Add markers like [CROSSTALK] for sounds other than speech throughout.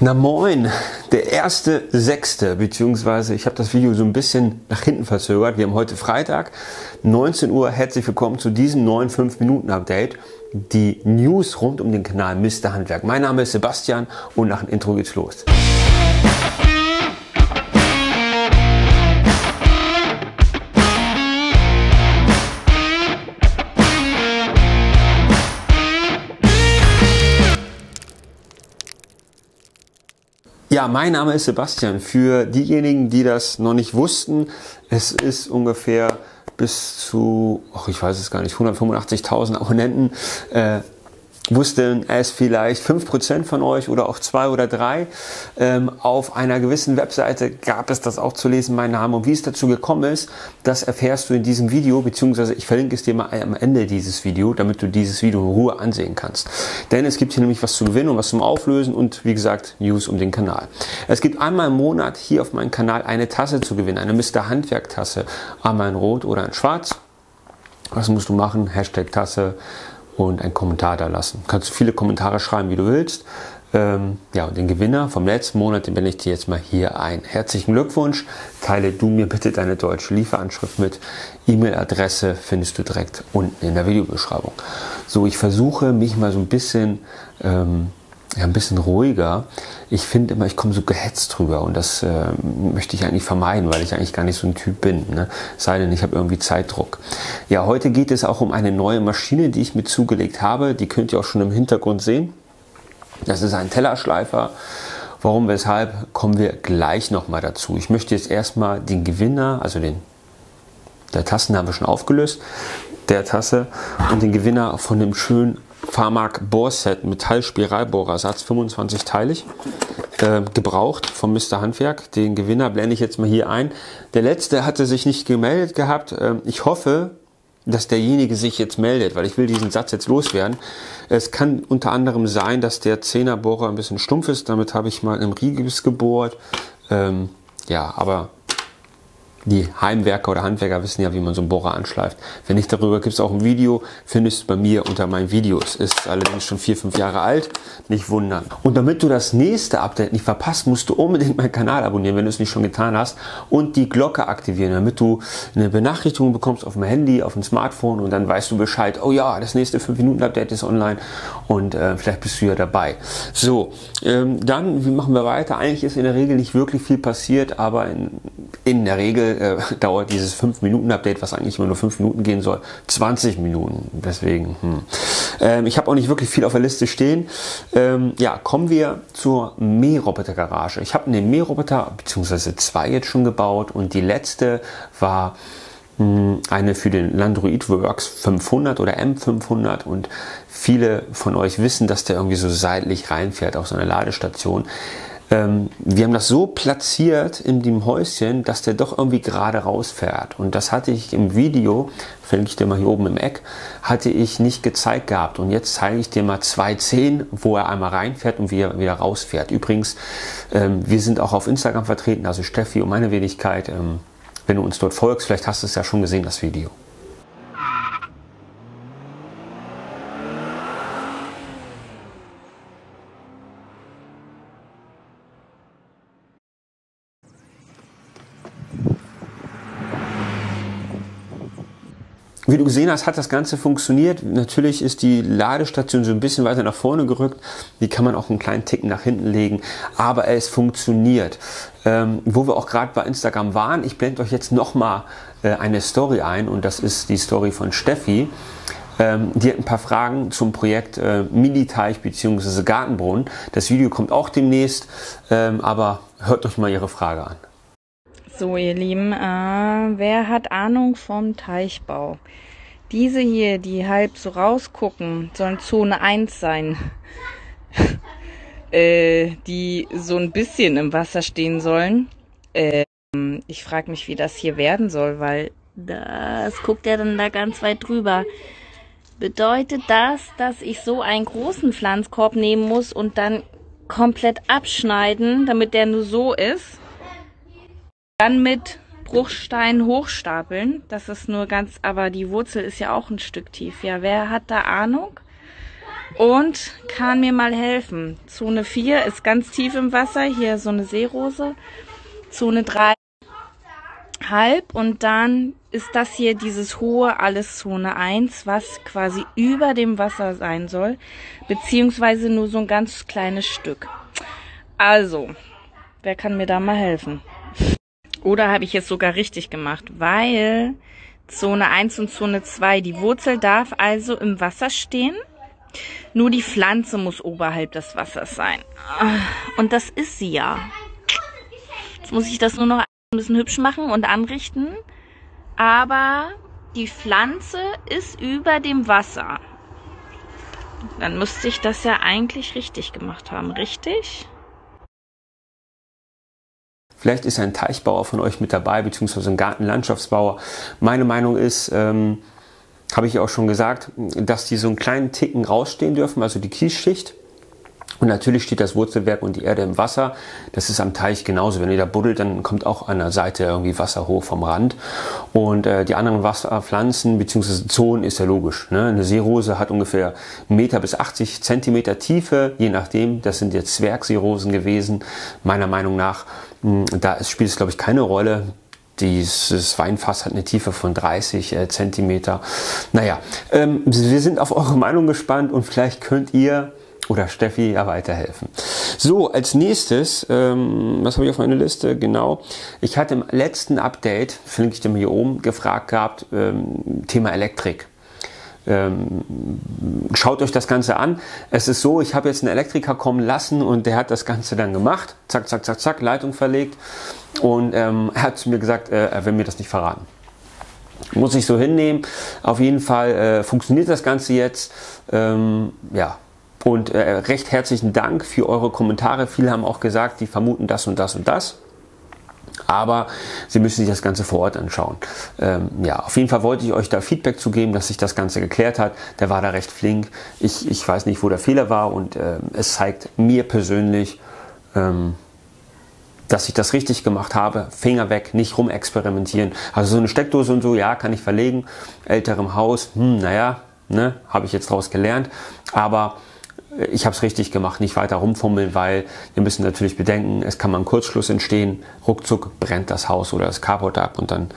Na moin, der erste sechste, beziehungsweise ich habe das Video so ein bisschen nach hinten verzögert. Wir haben heute Freitag, 19 Uhr. Herzlich willkommen zu diesem neuen 5-Minuten-Update. Die News rund um den Kanal Mr. Handwerk. Mein Name ist Sebastian und nach dem Intro geht's los. Ja, mein Name ist Sebastian. Für diejenigen, die das noch nicht wussten, es ist ungefähr bis zu, ach, ich weiß es gar nicht, 185.000 Abonnenten äh, wussten es vielleicht 5% von euch oder auch zwei oder drei. Ähm, auf einer gewissen Webseite gab es das auch zu lesen, mein Name. Und wie es dazu gekommen ist, das erfährst du in diesem Video, beziehungsweise ich verlinke es dir mal am Ende dieses Video, damit du dieses Video in Ruhe ansehen kannst. Denn es gibt hier nämlich was zu gewinnen und was zum Auflösen und wie gesagt, News um den Kanal. Es gibt einmal im Monat hier auf meinem Kanal eine Tasse zu gewinnen, eine Mr. Handwerk Tasse, einmal in Rot oder in Schwarz. Was musst du machen? Hashtag Tasse und einen Kommentar da lassen. Kannst du viele Kommentare schreiben, wie du willst. Ähm, ja, und den Gewinner vom letzten Monat, den blende ich dir jetzt mal hier ein. Herzlichen Glückwunsch. Teile du mir bitte deine deutsche Lieferanschrift mit. E-Mail-Adresse findest du direkt unten in der Videobeschreibung. So, ich versuche mich mal so ein bisschen ähm, ja, ein bisschen ruhiger. Ich finde immer, ich komme so gehetzt drüber und das äh, möchte ich eigentlich vermeiden, weil ich eigentlich gar nicht so ein Typ bin. Ne? Sei denn, ich habe irgendwie Zeitdruck. Ja, heute geht es auch um eine neue Maschine, die ich mir zugelegt habe. Die könnt ihr auch schon im Hintergrund sehen. Das ist ein Tellerschleifer. Warum, weshalb, kommen wir gleich nochmal dazu. Ich möchte jetzt erstmal den Gewinner, also den der Tassen haben wir schon aufgelöst, der Tasse und den Gewinner von dem schönen Pharmac Bohrset Metallspiralbohrersatz 25-teilig äh, gebraucht vom Mr. Handwerk. Den Gewinner blende ich jetzt mal hier ein. Der letzte hatte sich nicht gemeldet gehabt. Ähm, ich hoffe, dass derjenige sich jetzt meldet, weil ich will diesen Satz jetzt loswerden. Es kann unter anderem sein, dass der Zehnerbohrer ein bisschen stumpf ist. Damit habe ich mal im Riegis gebohrt. Ähm, ja, aber die Heimwerker oder Handwerker wissen ja, wie man so einen Bohrer anschleift. Wenn nicht darüber, gibt es auch ein Video, findest du bei mir unter meinen Videos. Ist allerdings schon vier, fünf Jahre alt, nicht wundern. Und damit du das nächste Update nicht verpasst, musst du unbedingt meinen Kanal abonnieren, wenn du es nicht schon getan hast und die Glocke aktivieren, damit du eine Benachrichtigung bekommst auf dem Handy, auf dem Smartphone und dann weißt du Bescheid, oh ja, das nächste 5-Minuten-Update ist online und äh, vielleicht bist du ja dabei. So, ähm, dann, wie machen wir weiter? Eigentlich ist in der Regel nicht wirklich viel passiert, aber in, in der Regel äh, [LAUGHS] dauert dieses 5-Minuten-Update, was eigentlich immer nur 5 Minuten gehen soll, 20 Minuten. Deswegen, hm. ähm, ich habe auch nicht wirklich viel auf der Liste stehen. Ähm, ja, kommen wir zur Mähroboter-Garage. Ich habe eine Mähroboter, beziehungsweise zwei jetzt schon gebaut und die letzte war hm, eine für den Landroid Works 500 oder M500 und viele von euch wissen, dass der irgendwie so seitlich reinfährt auf so eine Ladestation ähm, wir haben das so platziert in dem Häuschen, dass der doch irgendwie gerade rausfährt. Und das hatte ich im Video, verlinke ich dir mal hier oben im Eck, hatte ich nicht gezeigt gehabt. Und jetzt zeige ich dir mal zwei Szenen, wo er einmal reinfährt und wie er wieder rausfährt. Übrigens, ähm, wir sind auch auf Instagram vertreten, also Steffi und meine Wenigkeit. Ähm, wenn du uns dort folgst, vielleicht hast du es ja schon gesehen, das Video. Wie du gesehen hast, hat das Ganze funktioniert. Natürlich ist die Ladestation so ein bisschen weiter nach vorne gerückt. Die kann man auch einen kleinen Ticken nach hinten legen. Aber es funktioniert. Ähm, wo wir auch gerade bei Instagram waren, ich blende euch jetzt nochmal äh, eine Story ein. Und das ist die Story von Steffi. Ähm, die hat ein paar Fragen zum Projekt äh, Mini-Teich bzw. Gartenbrunnen. Das Video kommt auch demnächst. Ähm, aber hört euch mal ihre Frage an. So, ihr Lieben, äh, wer hat Ahnung vom Teichbau? Diese hier, die halb so rausgucken, sollen Zone 1 sein. [LAUGHS] äh, die so ein bisschen im Wasser stehen sollen. Ähm, ich frage mich, wie das hier werden soll, weil das guckt ja dann da ganz weit drüber. Bedeutet das, dass ich so einen großen Pflanzkorb nehmen muss und dann komplett abschneiden, damit der nur so ist? Dann mit Bruchstein hochstapeln. Das ist nur ganz, aber die Wurzel ist ja auch ein Stück tief. Ja, wer hat da Ahnung? und kann mir mal helfen. Zone 4 ist ganz tief im Wasser, hier so eine Seerose. Zone 3 halb und dann ist das hier dieses hohe alles Zone 1, was quasi über dem Wasser sein soll, beziehungsweise nur so ein ganz kleines Stück. Also, wer kann mir da mal helfen? Oder habe ich es sogar richtig gemacht, weil Zone 1 und Zone 2, die Wurzel darf also im Wasser stehen, nur die Pflanze muss oberhalb des Wassers sein. Und das ist sie ja. Jetzt muss ich das nur noch ein bisschen hübsch machen und anrichten. Aber die Pflanze ist über dem Wasser. Dann müsste ich das ja eigentlich richtig gemacht haben, richtig? Vielleicht ist ein Teichbauer von euch mit dabei, beziehungsweise ein Gartenlandschaftsbauer. Meine Meinung ist, ähm, habe ich auch schon gesagt, dass die so einen kleinen Ticken rausstehen dürfen, also die Kiesschicht. Und natürlich steht das Wurzelwerk und die Erde im Wasser. Das ist am Teich genauso. Wenn ihr da buddelt, dann kommt auch an der Seite irgendwie Wasser hoch vom Rand. Und äh, die anderen Wasserpflanzen bzw. Zonen ist ja logisch. Ne? Eine Seerose hat ungefähr Meter bis 80 Zentimeter Tiefe, je nachdem. Das sind jetzt Zwergseerosen gewesen, meiner Meinung nach. Hm, da spielt es, glaube ich, keine Rolle. Dieses Weinfass hat eine Tiefe von 30 äh, Zentimeter. Naja, ähm, wir sind auf eure Meinung gespannt und vielleicht könnt ihr oder Steffi ja weiterhelfen. So, als nächstes, ähm, was habe ich auf meiner Liste? Genau. Ich hatte im letzten Update, verlinke ich mal hier oben, gefragt gehabt, ähm, Thema Elektrik. Ähm, schaut euch das Ganze an. Es ist so, ich habe jetzt einen Elektriker kommen lassen und der hat das Ganze dann gemacht. Zack, zack, zack, zack, Leitung verlegt. Und ähm, er hat zu mir gesagt, äh, er will mir das nicht verraten. Muss ich so hinnehmen. Auf jeden Fall äh, funktioniert das Ganze jetzt. Ähm, ja, und äh, recht herzlichen Dank für eure Kommentare. Viele haben auch gesagt, die vermuten das und das und das. Aber Sie müssen sich das Ganze vor Ort anschauen. Ähm, ja, auf jeden Fall wollte ich euch da Feedback zu geben, dass sich das Ganze geklärt hat. Der war da recht flink. Ich, ich weiß nicht, wo der Fehler war und äh, es zeigt mir persönlich, ähm, dass ich das richtig gemacht habe. Finger weg, nicht rumexperimentieren. Also so eine Steckdose und so, ja, kann ich verlegen. Älterem Haus, hm, naja, ne, habe ich jetzt daraus gelernt. Aber ich habe es richtig gemacht, nicht weiter rumfummeln, weil wir müssen natürlich bedenken, es kann mal ein Kurzschluss entstehen, ruckzuck brennt das Haus oder das Carport ab und dann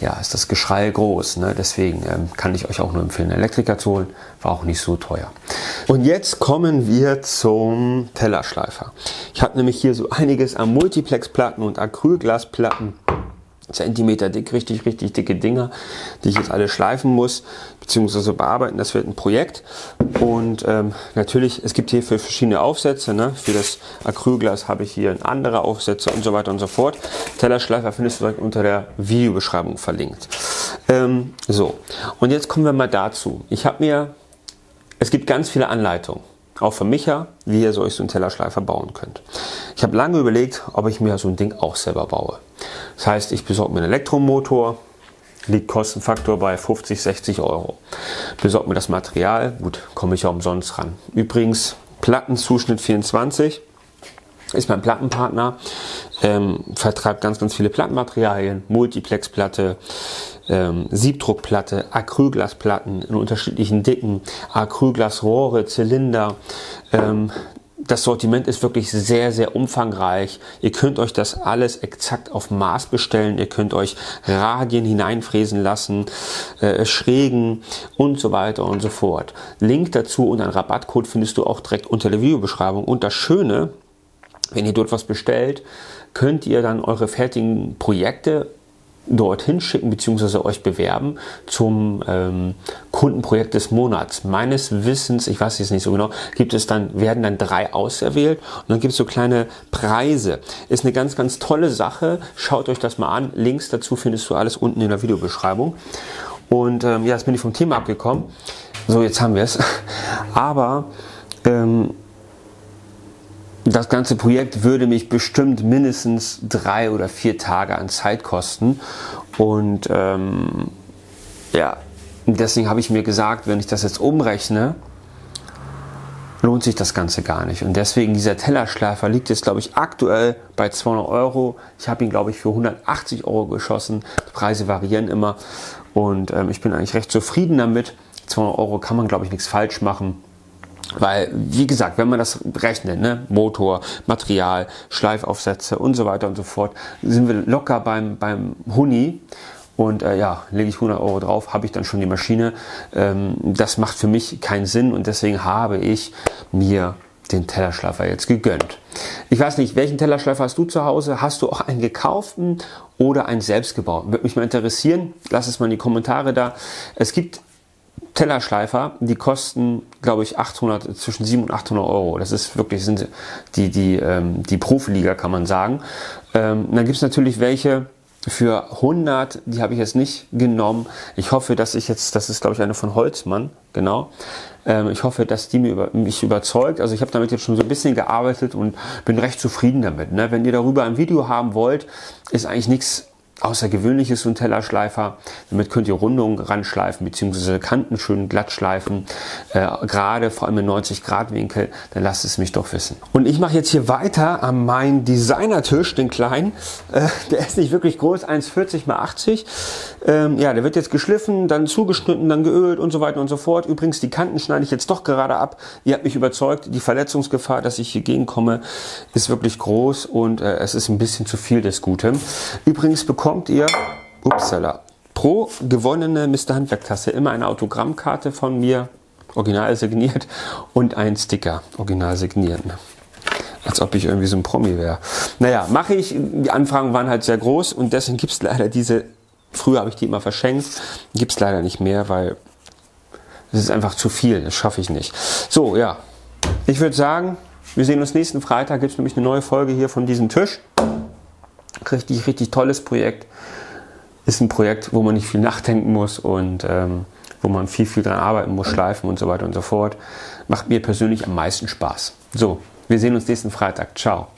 ja, ist das Geschrei groß. Ne? Deswegen ähm, kann ich euch auch nur empfehlen, Elektriker zu holen. War auch nicht so teuer. Und jetzt kommen wir zum Tellerschleifer. Ich habe nämlich hier so einiges an Multiplexplatten und Acrylglasplatten Zentimeter dick, richtig, richtig dicke Dinger, die ich jetzt alle schleifen muss, beziehungsweise bearbeiten. Das wird ein Projekt. Und ähm, natürlich, es gibt hier für verschiedene Aufsätze. Ne? Für das Acrylglas habe ich hier andere Aufsätze und so weiter und so fort. Tellerschleifer findest du unter der Videobeschreibung verlinkt. Ähm, so, und jetzt kommen wir mal dazu. Ich habe mir, es gibt ganz viele Anleitungen auch für mich ja, wie ihr solch so einen Tellerschleifer bauen könnt. Ich habe lange überlegt, ob ich mir so ein Ding auch selber baue. Das heißt, ich besorge mir einen Elektromotor, liegt Kostenfaktor bei 50, 60 Euro. Besorge mir das Material, gut, komme ich ja umsonst ran. Übrigens, Plattenzuschnitt 24 ist mein Plattenpartner, ähm, vertreibt ganz, ganz viele Plattenmaterialien, Multiplexplatte, ähm, Siebdruckplatte, Acrylglasplatten in unterschiedlichen Dicken, Acrylglasrohre, Zylinder. Ähm, das Sortiment ist wirklich sehr, sehr umfangreich. Ihr könnt euch das alles exakt auf Maß bestellen. Ihr könnt euch Radien hineinfräsen lassen, äh, Schrägen und so weiter und so fort. Link dazu und einen Rabattcode findest du auch direkt unter der Videobeschreibung. Und das Schöne, wenn ihr dort was bestellt, könnt ihr dann eure fertigen Projekte dorthin schicken bzw. euch bewerben zum ähm, Kundenprojekt des Monats. Meines Wissens, ich weiß jetzt nicht so genau, gibt es dann, werden dann drei auserwählt und dann gibt es so kleine Preise. Ist eine ganz, ganz tolle Sache. Schaut euch das mal an. Links dazu findest du alles unten in der Videobeschreibung. Und ähm, ja, jetzt bin ich vom Thema abgekommen. So, jetzt haben wir es. [LAUGHS] Aber ähm, das ganze Projekt würde mich bestimmt mindestens drei oder vier Tage an Zeit kosten. Und ähm, ja, deswegen habe ich mir gesagt, wenn ich das jetzt umrechne, lohnt sich das Ganze gar nicht. Und deswegen dieser Tellerschleifer liegt jetzt, glaube ich, aktuell bei 200 Euro. Ich habe ihn, glaube ich, für 180 Euro geschossen. Die Preise variieren immer. Und ähm, ich bin eigentlich recht zufrieden damit. 200 Euro kann man, glaube ich, nichts falsch machen. Weil, wie gesagt, wenn man das rechnet, ne, Motor, Material, Schleifaufsätze und so weiter und so fort, sind wir locker beim, beim Huni. Und äh, ja, lege ich 100 Euro drauf, habe ich dann schon die Maschine. Ähm, das macht für mich keinen Sinn und deswegen habe ich mir den Tellerschleifer jetzt gegönnt. Ich weiß nicht, welchen Tellerschleifer hast du zu Hause? Hast du auch einen gekauften oder einen selbstgebauten? Würde mich mal interessieren. Lass es mal in die Kommentare da. Es gibt Tellerschleifer, die kosten, glaube ich, 800, zwischen 700 und 800 Euro. Das ist wirklich, sind die, die, ähm, die Profiliga, kann man sagen. Ähm, dann gibt es natürlich welche, für 100, die habe ich jetzt nicht genommen. Ich hoffe, dass ich jetzt, das ist glaube ich eine von Holzmann, genau. Ähm, ich hoffe, dass die mich, über, mich überzeugt. Also ich habe damit jetzt schon so ein bisschen gearbeitet und bin recht zufrieden damit. Ne? Wenn ihr darüber ein Video haben wollt, ist eigentlich nichts Außergewöhnliches so ein Tellerschleifer. Damit könnt ihr Rundungen ranschleifen bzw. Kanten schön glatt schleifen. Äh, gerade vor allem im 90 Grad Winkel, dann lasst es mich doch wissen. Und ich mache jetzt hier weiter an meinen Designertisch, den kleinen. Äh, der ist nicht wirklich groß, 1,40 x 80. Ähm, ja, der wird jetzt geschliffen, dann zugeschnitten, dann geölt und so weiter und so fort. Übrigens, die Kanten schneide ich jetzt doch gerade ab. Ihr habt mich überzeugt, die Verletzungsgefahr, dass ich hier gegenkomme, ist wirklich groß und äh, es ist ein bisschen zu viel des Guten. Übrigens bekommt bekommt ihr, upsala, pro gewonnene Mr. Handwerk-Tasse immer eine Autogrammkarte von mir, original signiert, und ein Sticker, original signiert. Als ob ich irgendwie so ein Promi wäre. Naja, mache ich. Die Anfragen waren halt sehr groß und deswegen gibt es leider diese, früher habe ich die immer verschenkt, gibt es leider nicht mehr, weil es ist einfach zu viel, das schaffe ich nicht. So, ja, ich würde sagen, wir sehen uns nächsten Freitag, gibt es nämlich eine neue Folge hier von diesem Tisch. Richtig, richtig tolles Projekt. Ist ein Projekt, wo man nicht viel nachdenken muss und ähm, wo man viel, viel dran arbeiten muss, schleifen und so weiter und so fort. Macht mir persönlich am meisten Spaß. So, wir sehen uns nächsten Freitag. Ciao.